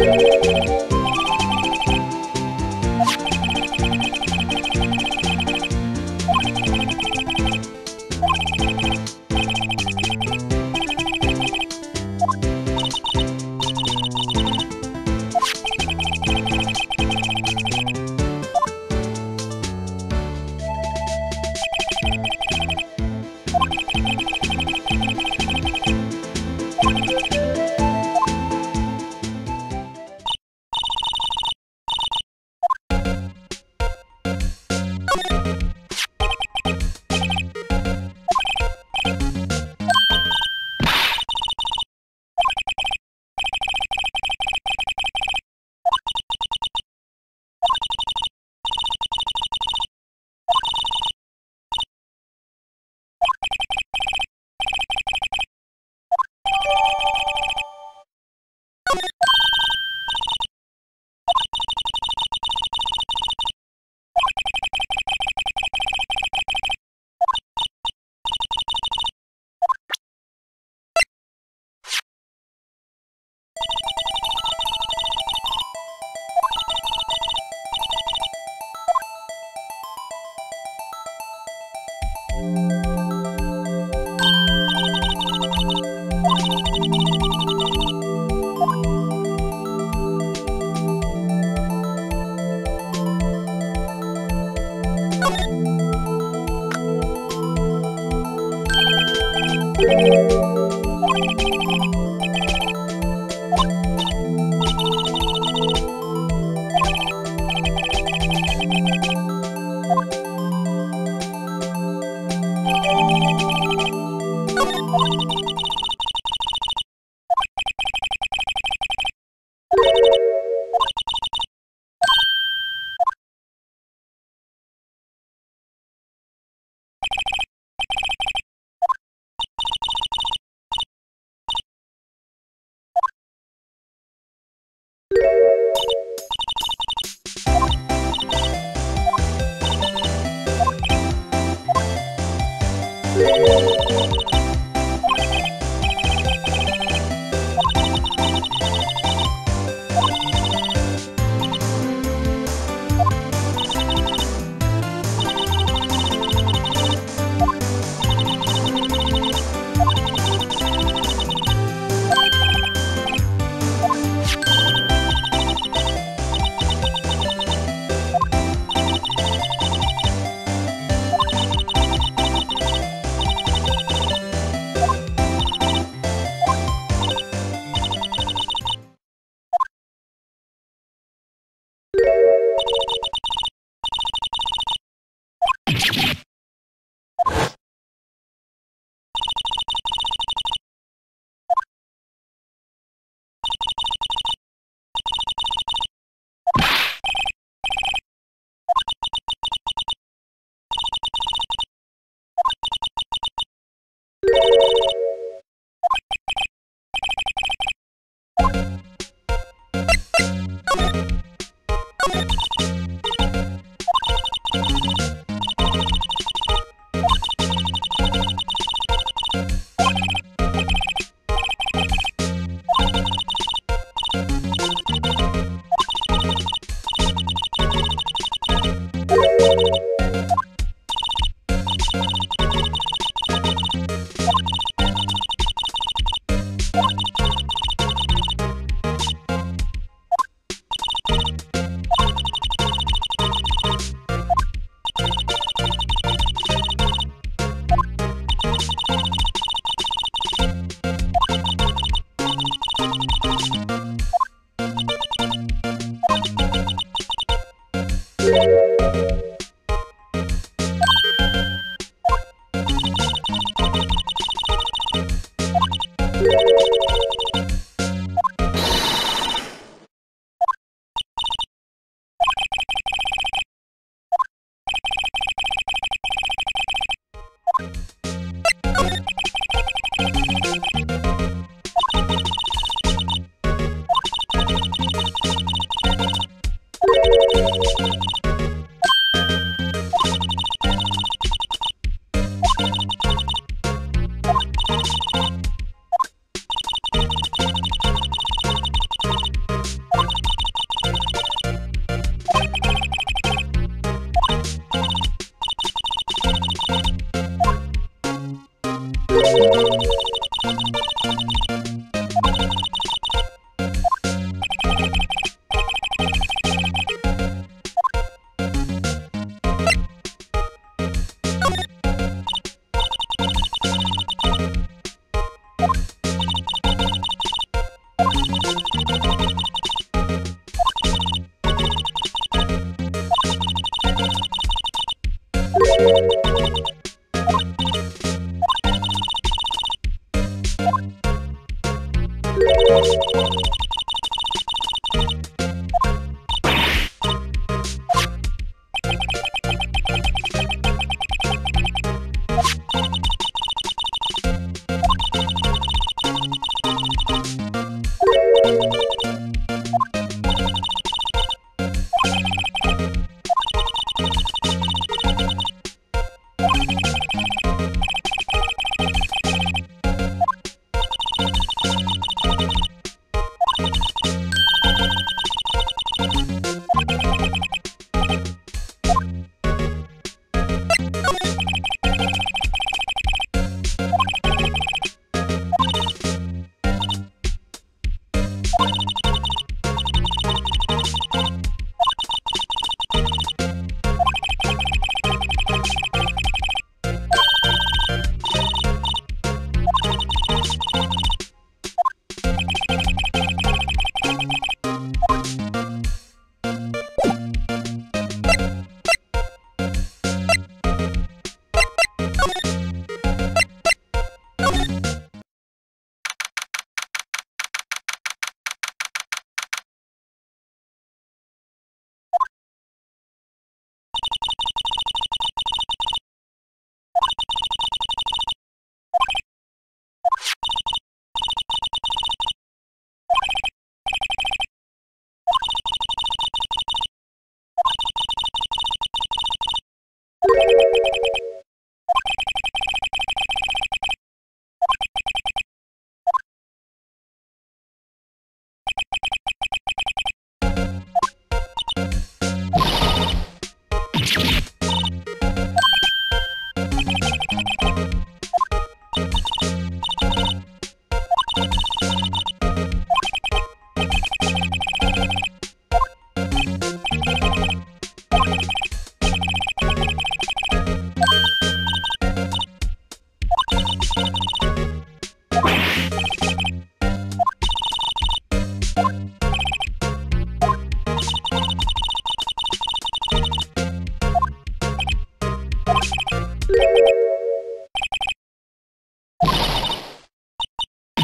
Música